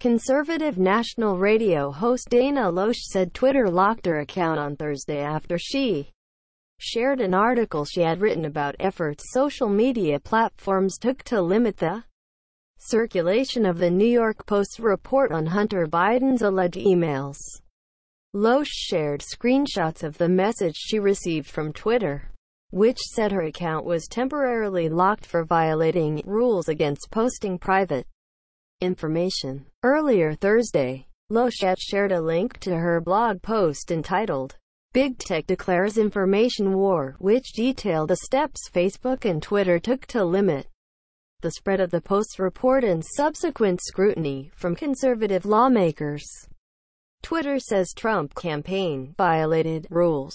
Conservative national radio host Dana Loesch said Twitter locked her account on Thursday after she shared an article she had written about efforts social media platforms took to limit the circulation of the New York Post's report on Hunter Biden's alleged emails. Loesch shared screenshots of the message she received from Twitter, which said her account was temporarily locked for violating rules against posting private information. Earlier Thursday, Loesch shared a link to her blog post entitled, Big Tech Declares Information War, which detailed the steps Facebook and Twitter took to limit the spread of the Post's report and subsequent scrutiny from conservative lawmakers. Twitter says Trump campaign violated rules.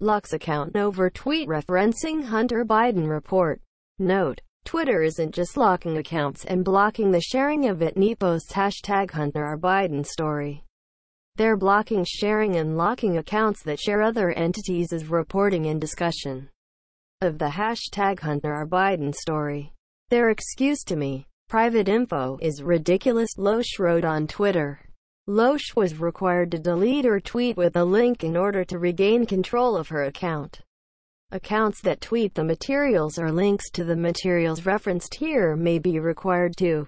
Locks account over tweet referencing Hunter Biden report. Note, Twitter isn't just locking accounts and blocking the sharing of Whitney posts hashtag Hunter R. Biden story. They're blocking sharing and locking accounts that share other entities' reporting and discussion of the hashtag Hunter R. Biden story. Their excuse to me, private info, is ridiculous, Loesch wrote on Twitter. Loesch was required to delete her tweet with a link in order to regain control of her account. Accounts that tweet the materials or links to the materials referenced here may be required to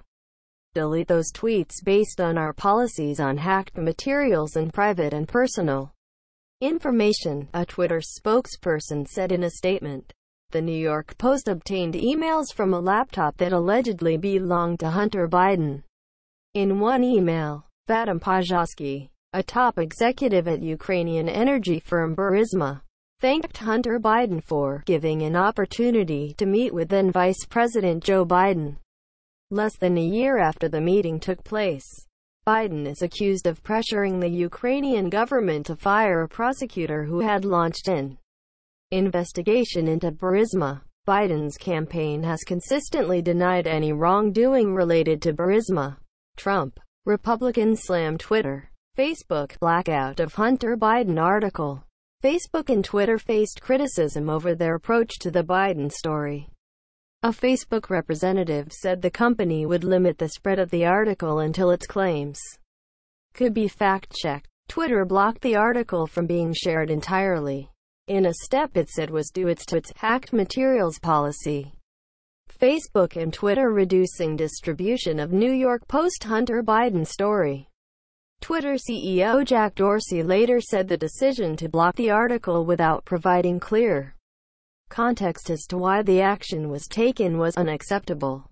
delete those tweets based on our policies on hacked materials and private and personal information, a Twitter spokesperson said in a statement. The New York Post obtained emails from a laptop that allegedly belonged to Hunter Biden. In one email, Vadym Pozharskyi, a top executive at Ukrainian energy firm Burisma, thanked Hunter Biden for giving an opportunity to meet with then Vice President Joe Biden. Less than a year after the meeting took place, Biden is accused of pressuring the Ukrainian government to fire a prosecutor who had launched an investigation into Burisma. Biden's campaign has consistently denied any wrongdoing related to Burisma. Trump, Republicans slam Twitter, Facebook blackout of Hunter Biden article. Facebook and Twitter faced criticism over their approach to the Biden story. A Facebook representative said the company would limit the spread of the article until its claims could be fact-checked. Twitter blocked the article from being shared entirely. In a step it said was due to its hacked materials policy. Facebook and Twitter reducing distribution of New York Post Hunter Biden story. Twitter CEO Jack Dorsey later said the decision to block the article without providing clear context as to why the action was taken was unacceptable.